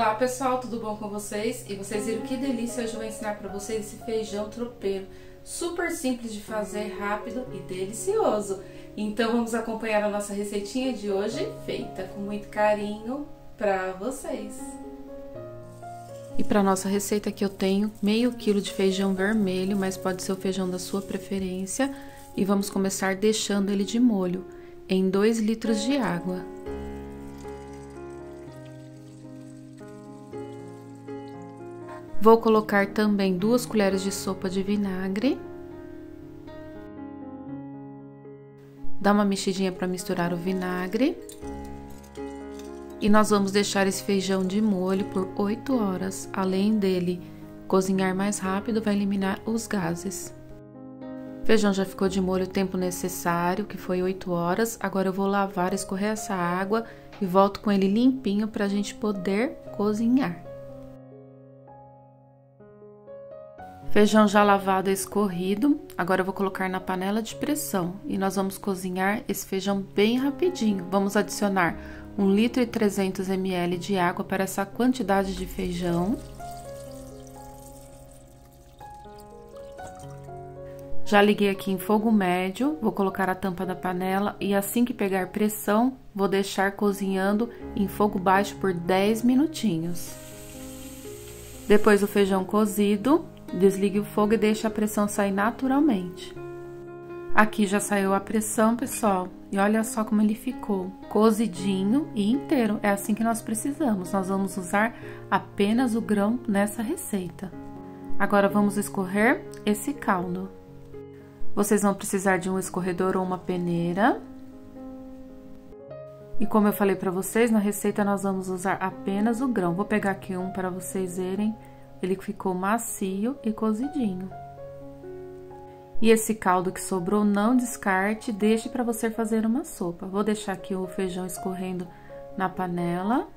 Olá pessoal, tudo bom com vocês? E vocês viram que delícia hoje eu vou ensinar para vocês esse feijão tropeiro. Super simples de fazer, rápido e delicioso. Então vamos acompanhar a nossa receitinha de hoje, feita com muito carinho para vocês. E para nossa receita aqui eu tenho meio quilo de feijão vermelho, mas pode ser o feijão da sua preferência. E vamos começar deixando ele de molho em 2 litros de água. Vou colocar também duas colheres de sopa de vinagre. Dá uma mexidinha para misturar o vinagre. E nós vamos deixar esse feijão de molho por 8 horas. Além dele cozinhar mais rápido, vai eliminar os gases. O feijão já ficou de molho o tempo necessário, que foi 8 horas. Agora eu vou lavar, escorrer essa água e volto com ele limpinho para a gente poder cozinhar. Feijão já lavado e escorrido, agora eu vou colocar na panela de pressão e nós vamos cozinhar esse feijão bem rapidinho. Vamos adicionar 1 litro e 300 ml de água para essa quantidade de feijão. Já liguei aqui em fogo médio, vou colocar a tampa da panela e assim que pegar pressão, vou deixar cozinhando em fogo baixo por 10 minutinhos. Depois do feijão cozido, Desligue o fogo e deixe a pressão sair naturalmente. Aqui já saiu a pressão, pessoal. E olha só como ele ficou, cozidinho e inteiro. É assim que nós precisamos. Nós vamos usar apenas o grão nessa receita. Agora vamos escorrer esse caldo. Vocês vão precisar de um escorredor ou uma peneira. E como eu falei para vocês, na receita nós vamos usar apenas o grão. Vou pegar aqui um para vocês verem ele ficou macio e cozidinho. E esse caldo que sobrou, não descarte, deixe para você fazer uma sopa. Vou deixar aqui o feijão escorrendo na panela.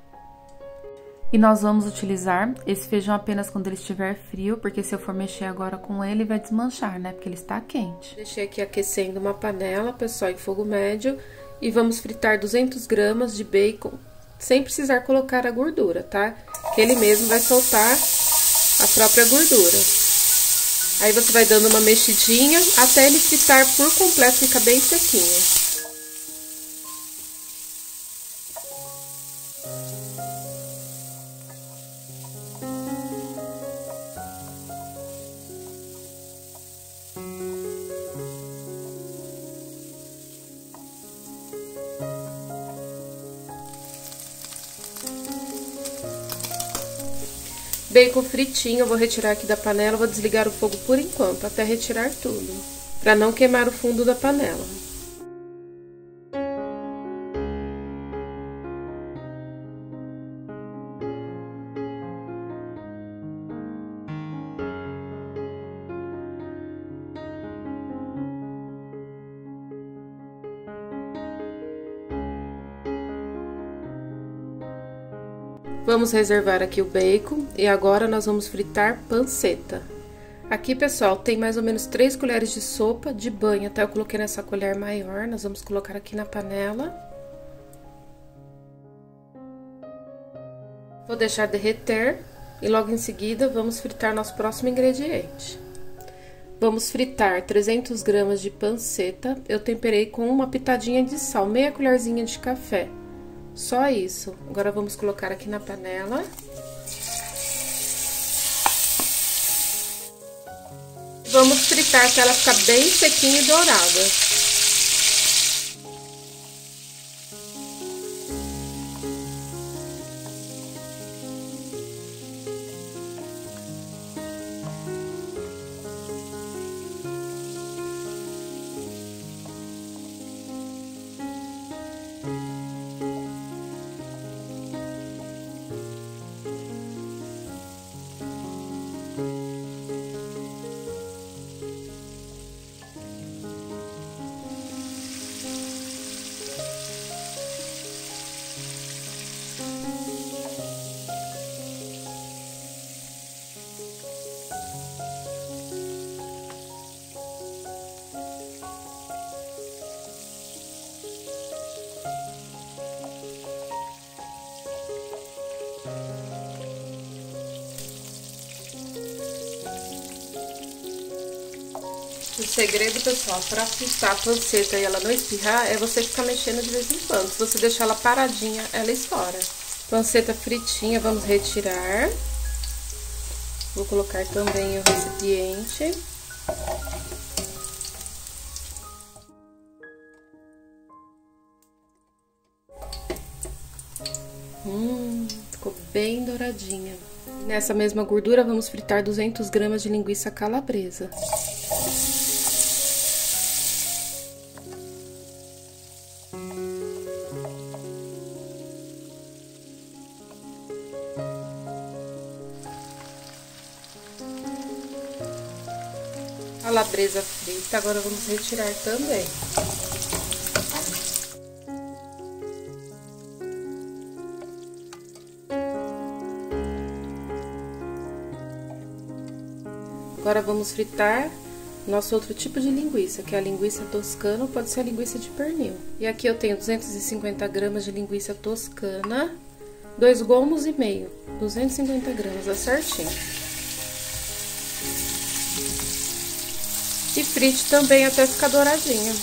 E nós vamos utilizar esse feijão apenas quando ele estiver frio, porque se eu for mexer agora com ele, vai desmanchar, né? Porque ele está quente. Deixei aqui aquecendo uma panela, pessoal, em fogo médio. E vamos fritar 200 gramas de bacon, sem precisar colocar a gordura, tá? Que ele mesmo vai soltar a própria gordura. Aí você vai dando uma mexidinha até ele fritar por completo, ficar bem sequinho. Bacon fritinho, eu vou retirar aqui da panela, vou desligar o fogo por enquanto, até retirar tudo, para não queimar o fundo da panela. Vamos reservar aqui o bacon e agora nós vamos fritar panceta. Aqui, pessoal, tem mais ou menos 3 colheres de sopa de banho, até tá? eu coloquei nessa colher maior, nós vamos colocar aqui na panela. Vou deixar derreter e logo em seguida vamos fritar nosso próximo ingrediente. Vamos fritar 300 gramas de panceta, eu temperei com uma pitadinha de sal, meia colherzinha de café. Só isso. Agora, vamos colocar aqui na panela. Vamos fritar até ela ficar bem sequinha e dourada. Segredo, pessoal, para fritar a panceta e ela não espirrar, é você ficar mexendo de vez em quando. Se você deixar ela paradinha, ela estoura. Panceta fritinha, vamos retirar. Vou colocar também o recipiente. Hum, ficou bem douradinha. Nessa mesma gordura, vamos fritar 200 gramas de linguiça calabresa. Calabresa frita, agora vamos retirar também. Agora vamos fritar nosso outro tipo de linguiça, que é a linguiça toscana, ou pode ser a linguiça de pernil. E aqui eu tenho 250 gramas de linguiça toscana, dois gomos e meio, 250 gramas, é certinho. E frite também até ficar douradinho.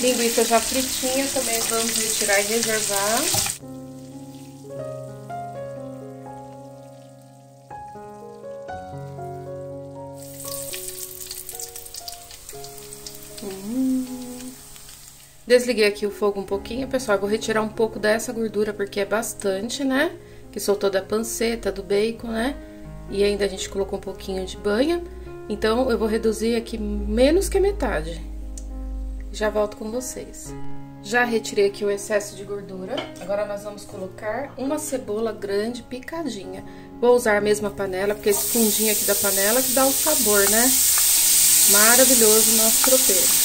Linguiça já fritinha, também vamos retirar e reservar. Desliguei aqui o fogo um pouquinho, pessoal. Vou retirar um pouco dessa gordura, porque é bastante, né? Que soltou da panceta, do bacon, né? E ainda a gente colocou um pouquinho de banha. Então, eu vou reduzir aqui menos que a metade. Já volto com vocês. Já retirei aqui o excesso de gordura. Agora nós vamos colocar uma cebola grande picadinha. Vou usar a mesma panela, porque esse fundinho aqui da panela que dá o sabor, né? Maravilhoso no nosso tropeiro.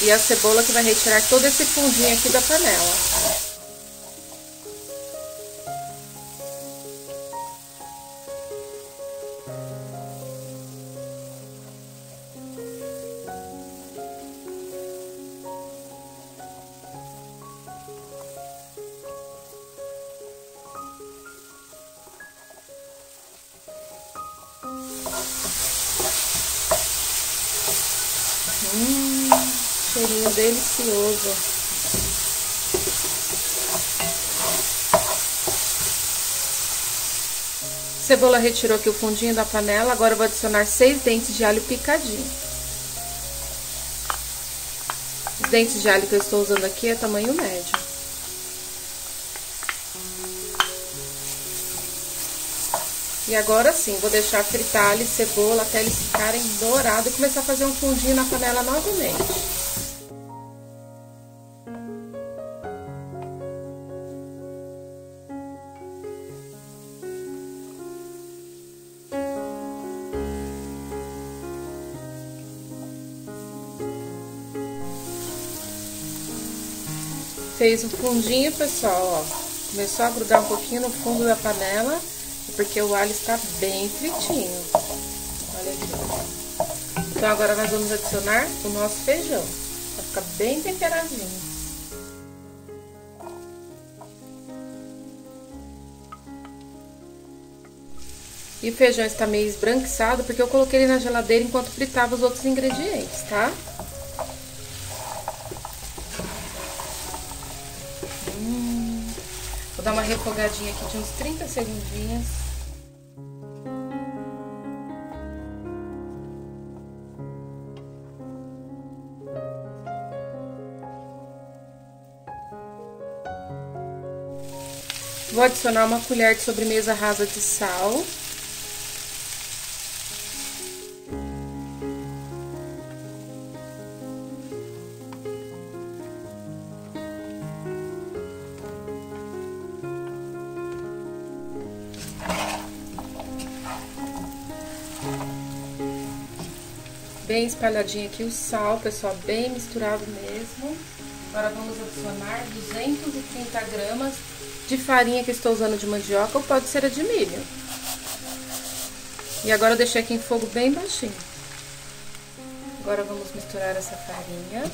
E a cebola que vai retirar todo esse fundinho aqui da panela. Cebola retirou aqui o fundinho da panela, agora vou adicionar seis dentes de alho picadinho. Os dentes de alho que eu estou usando aqui é tamanho médio. E agora sim, vou deixar fritar alho e cebola até eles ficarem dourados e começar a fazer um fundinho na panela novamente. Fez o fundinho, pessoal, ó. Começou a grudar um pouquinho no fundo da panela porque o alho está bem fritinho. Olha aqui. Então, agora nós vamos adicionar o nosso feijão, para ficar bem temperadinho. E o feijão está meio esbranquiçado, porque eu coloquei ele na geladeira enquanto fritava os outros ingredientes, tá? Refogadinha aqui de uns 30 segundinhos. Vou adicionar uma colher de sobremesa rasa de sal. Espalhadinho aqui o sal, pessoal, bem misturado mesmo. Agora vamos adicionar 230 gramas de farinha que estou usando de mandioca ou pode ser a de milho. E agora eu deixei aqui em fogo bem baixinho. Agora vamos misturar essa farinha.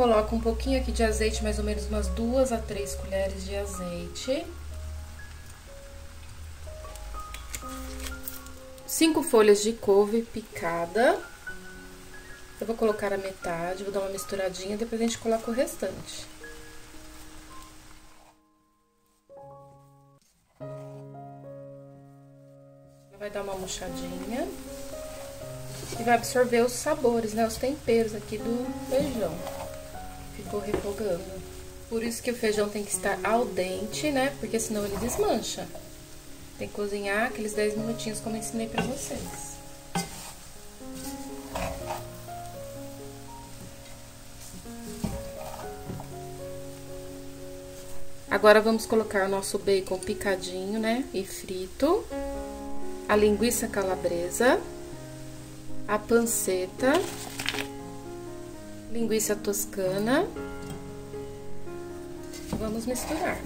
Coloco um pouquinho aqui de azeite, mais ou menos umas duas a três colheres de azeite. Cinco folhas de couve picada. Eu vou colocar a metade, vou dar uma misturadinha, depois a gente coloca o restante. Vai dar uma murchadinha. E vai absorver os sabores, né? Os temperos aqui do feijão ficou refogando. Por isso que o feijão tem que estar al dente, né? Porque senão ele desmancha. Tem que cozinhar aqueles 10 minutinhos como eu ensinei pra vocês. Agora vamos colocar o nosso bacon picadinho, né? E frito. A linguiça calabresa. A panceta linguiça toscana. Vamos misturar.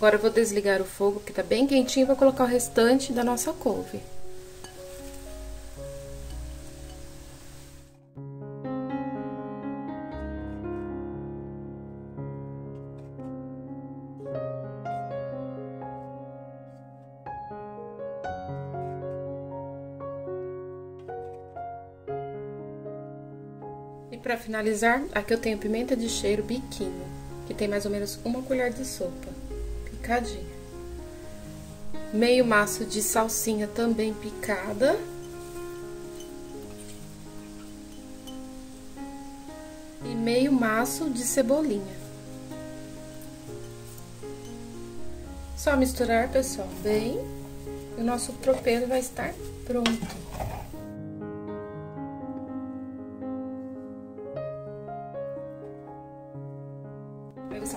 Agora eu vou desligar o fogo, que tá bem quentinho, e vou colocar o restante da nossa couve. E para finalizar, aqui eu tenho pimenta de cheiro biquinho, que tem mais ou menos uma colher de sopa picadinha. Meio maço de salsinha também picada. E meio maço de cebolinha. Só misturar, pessoal, bem. E o nosso tropeiro vai estar pronto.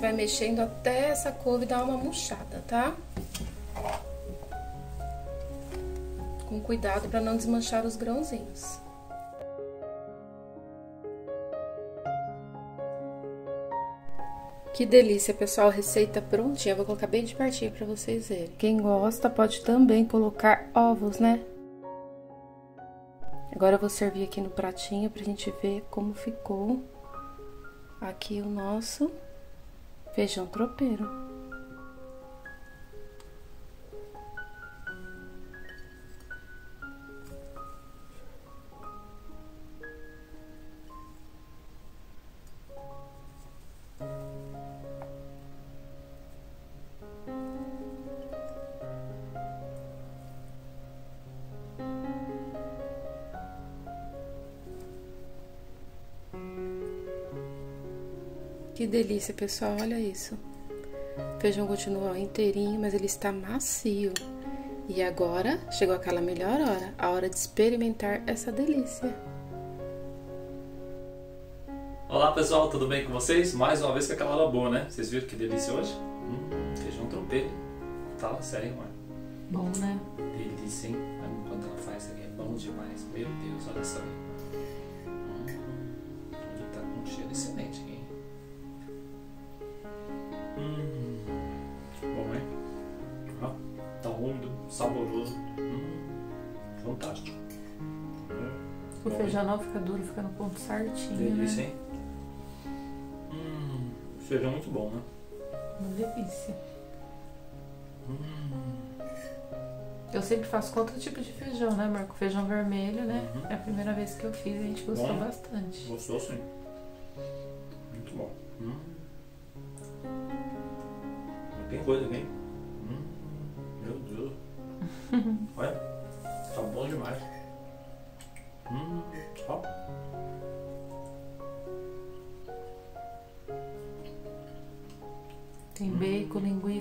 Vai mexendo até essa couve dar uma murchada, tá? Com cuidado para não desmanchar os grãozinhos. Que delícia, pessoal, receita prontinha. Vou colocar bem de pertinho para vocês verem. Quem gosta pode também colocar ovos, né? Agora eu vou servir aqui no pratinho pra gente ver como ficou aqui o nosso feijão tropeiro. Que delícia, pessoal, olha isso. O feijão continua inteirinho, mas ele está macio. E agora chegou aquela melhor hora, a hora de experimentar essa delícia. Olá pessoal, tudo bem com vocês? Mais uma vez com aquela hora boa, né? Vocês viram que delícia hoje? Hum, feijão tropeiro. Fala sério, amor. Bom, né? Delícia, hein? Quando ela faz isso aqui é bom demais. Meu Deus, olha só aí. saboroso. Não fica duro, fica no ponto certinho. Delícia, né? hein? Hum, feijão muito bom, né? Uma delícia. Hum, Eu sempre faço com outro tipo de feijão, né, Marco? Feijão vermelho, né? Uhum. É a primeira vez que eu fiz e a gente gostou Bom. bastante. Gostou sim. Muito bom. Hum. Tem coisa aqui. hein?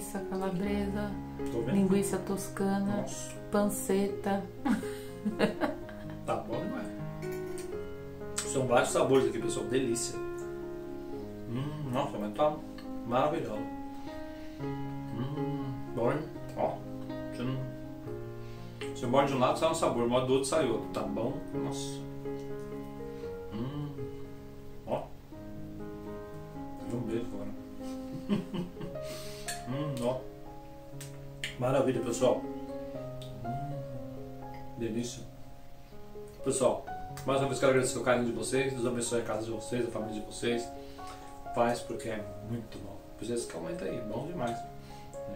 Linguiça calabresa, linguiça toscana, Nossa. panceta. Tá bom demais. São vários sabores aqui, pessoal. Delícia. Hum, nossa, mas tá maravilhoso. Hum, bom? Ó. Você não. Você morde de um lado, sai um sabor, morde do outro, sai outro. Tá bom? Nossa. Maravilha, pessoal. Delícia. Pessoal, mais uma vez quero agradecer o carinho de vocês. Deus abençoe a casa de vocês, a família de vocês. Faz porque é muito bom. Vocês que aumenta aí, bom demais.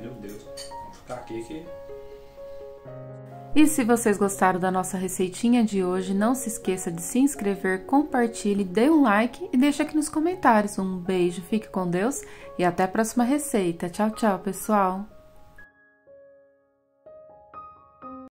Meu Deus. Vamos ficar aqui que. E se vocês gostaram da nossa receitinha de hoje, não se esqueça de se inscrever, compartilhe, dê um like e deixe aqui nos comentários. Um beijo, fique com Deus e até a próxima receita. Tchau, tchau, pessoal!